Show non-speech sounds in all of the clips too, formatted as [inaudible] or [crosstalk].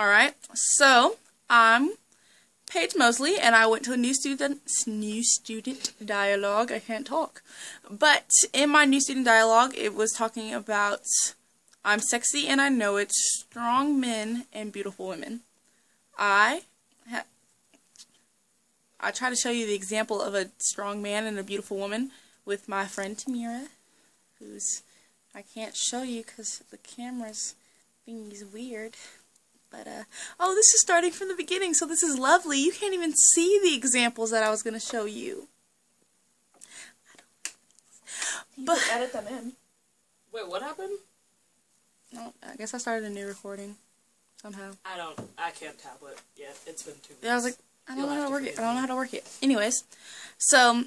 Alright, so I'm Paige Mosley and I went to a new student new student dialogue. I can't talk. But in my new student dialogue it was talking about I'm sexy and I know it, strong men and beautiful women. I I try to show you the example of a strong man and a beautiful woman with my friend Tamira, who's I can't show you because the camera's being weird. But, uh, oh, this is starting from the beginning, so this is lovely. You can't even see the examples that I was going to show you. You But- can edit them in. Wait, what happened? No, I guess I started a new recording somehow. I don't. I can't tablet yet. It's been two. Yeah, I was like. I don't You'll know how to to work it. I don't know how to work it. Anyways, so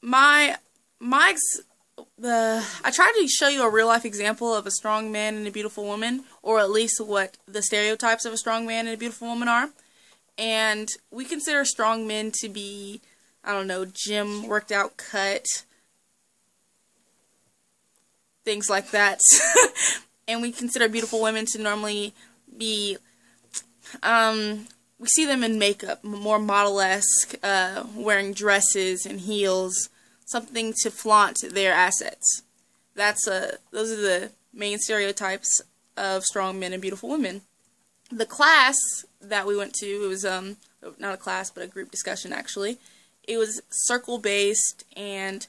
my my I tried to show you a real life example of a strong man and a beautiful woman, or at least what the stereotypes of a strong man and a beautiful woman are. And we consider strong men to be, I don't know, gym worked out cut, things like that. [laughs] and we consider beautiful women to normally be um we see them in makeup, more model-esque, uh, wearing dresses and heels, something to flaunt their assets. That's uh, those are the main stereotypes of strong men and beautiful women. The class that we went to, it was um not a class but a group discussion actually. It was circle based and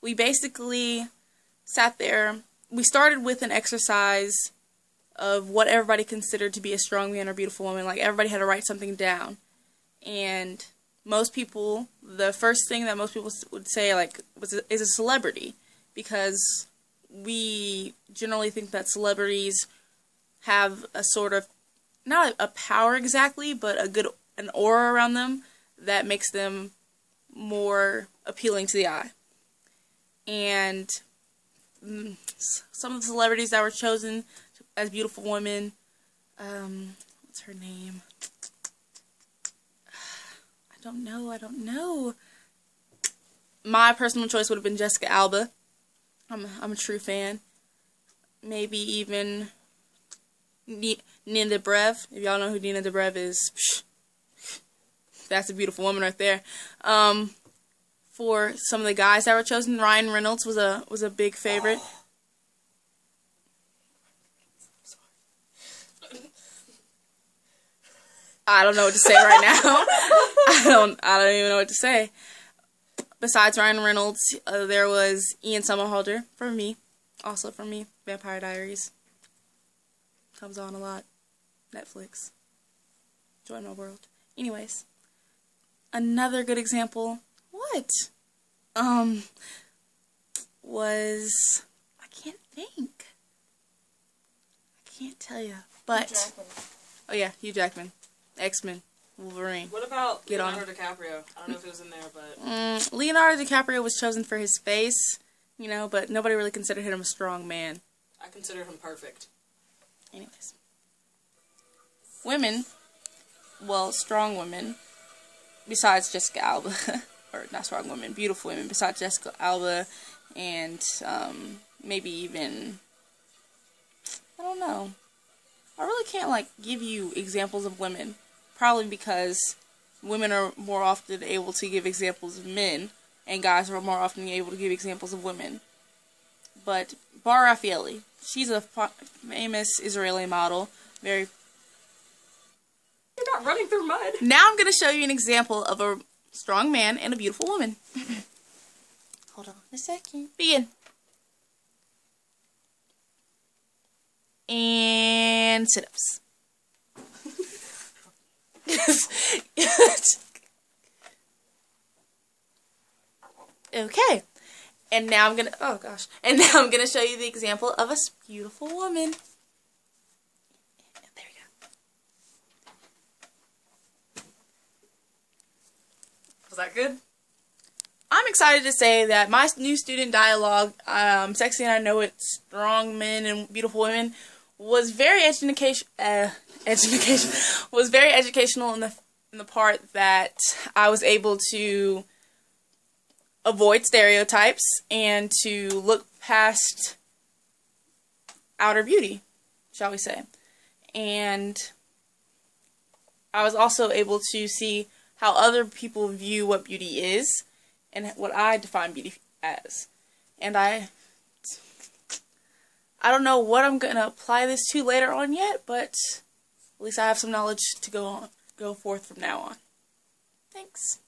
we basically sat there. We started with an exercise of what everybody considered to be a strong man or beautiful woman. Like everybody had to write something down, and most people, the first thing that most people would say like was is a celebrity, because we generally think that celebrities have a sort of not a power exactly, but a good an aura around them that makes them more appealing to the eye. And mm, some of the celebrities that were chosen as beautiful women. Um, what's her name? I don't know. I don't know. My personal choice would have been Jessica Alba. I'm I'm a true fan. Maybe even Ni- Nina Dobrev. If y'all know who Nina Dobrev is, psh, that's a beautiful woman right there. Um, for some of the guys that were chosen, Ryan Reynolds was a was a big favorite. I don't know what to say right now. [laughs] I don't. I don't even know what to say. Besides Ryan Reynolds, uh, there was Ian Somerhalder for me, also for me. Vampire Diaries comes on a lot. Netflix. Join my world. Anyways, another good example. What? Um, was I can't think. I can't tell you, but oh yeah, Hugh Jackman, X Men, Wolverine. What about Get on. Leonardo DiCaprio? I don't know if it was in there, but Mm, Leonardo DiCaprio was chosen for his face, you know, but nobody really considered him a strong man. I consider him perfect. Anyways, women, well, strong women, besides Jessica Alba, [laughs] or not strong women, beautiful women, besides Jessica Alba, and um, maybe even I don't know. I really can't like give you examples of women, probably because women are more often able to give examples of men, and guys are more often able to give examples of women. But Bar Refaeli, she's a fa- famous Israeli model, very You're not running through mud. now I'm going to show you an example of a strong man and a beautiful woman. [laughs] Hold on a second. Begin. And sit-ups. [laughs] okay. And now I'm to, oh gosh. And now I'm to show you the example of a beautiful woman. There we go. Was that good? I'm excited to say that my new student dialogue, um, "Sexy and I Know It: Strong Men and Beautiful Women," was very education, uh, [laughs] education was very educational in the in the part that I was able to avoid stereotypes and to look past outer beauty, shall we say, and I was also able to see how other people view what beauty is and what I define beauty as. And I I don't know what I'm going to apply this to later on yet, but at least I have some knowledge to go on go forth from now on. Thanks.